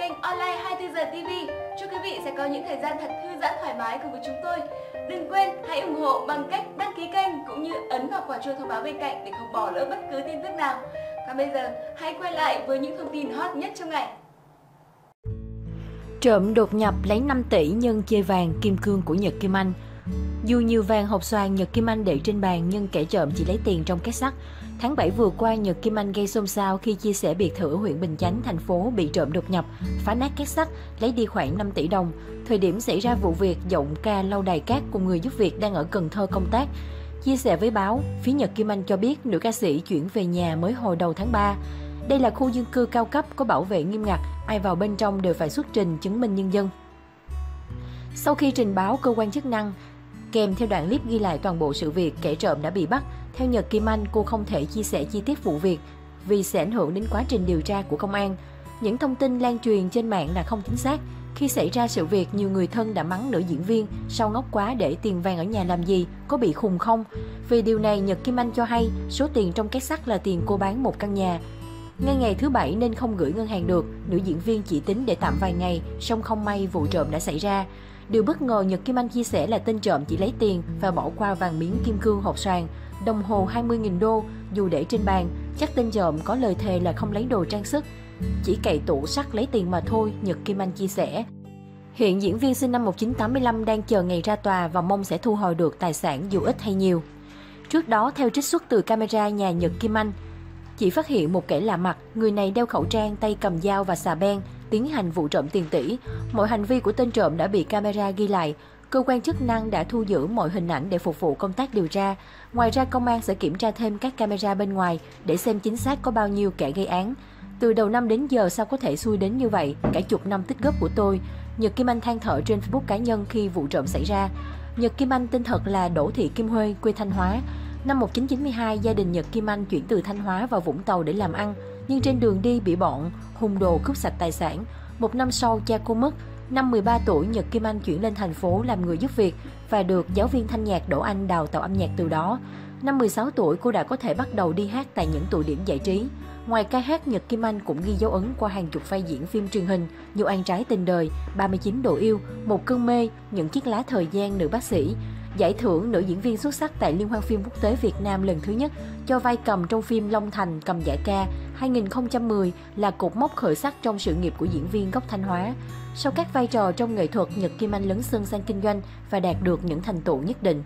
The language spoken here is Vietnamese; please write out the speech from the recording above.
kênh online 24 giờ TV. Chúc quý vị sẽ có những thời gian thật thư giãn thoải mái cùng với chúng tôi. Đừng quên hãy ủng hộ bằng cách đăng ký kênh cũng như ấn vào quả chuông thông báo bên cạnh để không bỏ lỡ bất cứ tin tức nào. Còn bây giờ, hãy quay lại với những thông tin hot nhất trong ngày. Trộm đột nhập lấy 5 tỷ nhân dây vàng kim cương của Nhật Kim Anh – dù nhiều vàng hộp xoàn Nhật Kim Anh để trên bàn nhưng kẻ trộm chỉ lấy tiền trong két sắt. Tháng 7 vừa qua, Nhật Kim Anh gây xôn xao khi chia sẻ biệt thự ở huyện Bình Chánh, thành phố bị trộm đột nhập, phá nát két sắt, lấy đi khoảng 5 tỷ đồng. Thời điểm xảy ra vụ việc, giọng ca lâu đài cát cùng người giúp việc đang ở Cần Thơ công tác. Chia sẻ với báo, phía Nhật Kim Anh cho biết nữ ca sĩ chuyển về nhà mới hồi đầu tháng 3. Đây là khu dân cư cao cấp có bảo vệ nghiêm ngặt, ai vào bên trong đều phải xuất trình chứng minh nhân dân. Sau khi trình báo cơ quan chức năng, kèm theo đoạn clip ghi lại toàn bộ sự việc kẻ trộm đã bị bắt, theo Nhật Kim Anh, cô không thể chia sẻ chi tiết vụ việc vì sẽ ảnh hưởng đến quá trình điều tra của công an. Những thông tin lan truyền trên mạng là không chính xác. Khi xảy ra sự việc, nhiều người thân đã mắng nữ diễn viên sao ngốc quá để tiền vàng ở nhà làm gì, có bị khùng không? Vì điều này, Nhật Kim Anh cho hay số tiền trong két sắt là tiền cô bán một căn nhà. Ngay ngày thứ bảy nên không gửi ngân hàng được, nữ diễn viên chỉ tính để tạm vài ngày, song không may vụ trộm đã xảy ra. Điều bất ngờ Nhật Kim Anh chia sẻ là tên trộm chỉ lấy tiền và bỏ qua vàng miếng kim cương hộp xoàn, đồng hồ 20.000 đô dù để trên bàn, chắc tên trộm có lời thề là không lấy đồ trang sức, chỉ cậy tủ sắt lấy tiền mà thôi, Nhật Kim Anh chia sẻ. Hiện diễn viên sinh năm 1985 đang chờ ngày ra tòa và mong sẽ thu hồi được tài sản dù ít hay nhiều. Trước đó, theo trích xuất từ camera nhà Nhật Kim Anh, chỉ phát hiện một kẻ lạ mặt, người này đeo khẩu trang, tay cầm dao và xà beng, tiến hành vụ trộm tiền tỷ. Mọi hành vi của tên trộm đã bị camera ghi lại. Cơ quan chức năng đã thu giữ mọi hình ảnh để phục vụ công tác điều tra. Ngoài ra, công an sẽ kiểm tra thêm các camera bên ngoài để xem chính xác có bao nhiêu kẻ gây án. Từ đầu năm đến giờ sao có thể xui đến như vậy, cả chục năm tích góp của tôi. Nhật Kim Anh than thở trên Facebook cá nhân khi vụ trộm xảy ra. Nhật Kim Anh tên thật là Đỗ Thị Kim Huê, quê Thanh Hóa. Năm 1992, gia đình Nhật Kim Anh chuyển từ Thanh Hóa vào Vũng Tàu để làm ăn, nhưng trên đường đi bị bọn hung đồ cướp sạch tài sản. Một năm sau, cha cô mất. Năm 13 tuổi, Nhật Kim Anh chuyển lên thành phố làm người giúp việc và được giáo viên thanh nhạc Đỗ Anh đào tạo âm nhạc từ đó. Năm 16 tuổi, cô đã có thể bắt đầu đi hát tại những tụ điểm giải trí. Ngoài ca hát, Nhật Kim Anh cũng ghi dấu ấn qua hàng chục vai diễn phim truyền hình như An trái tình đời, 39 độ yêu, Một cơn mê, Những chiếc lá thời gian nữ bác sĩ, giải thưởng nữ diễn viên xuất sắc tại Liên hoan phim quốc tế Việt Nam lần thứ nhất cho vai cầm trong phim Long Thành cầm giải ca 2010 là cột mốc khởi sắc trong sự nghiệp của diễn viên gốc Thanh Hóa. Sau các vai trò trong nghệ thuật, Nhật Kim Anh lấn sân sang kinh doanh và đạt được những thành tựu nhất định.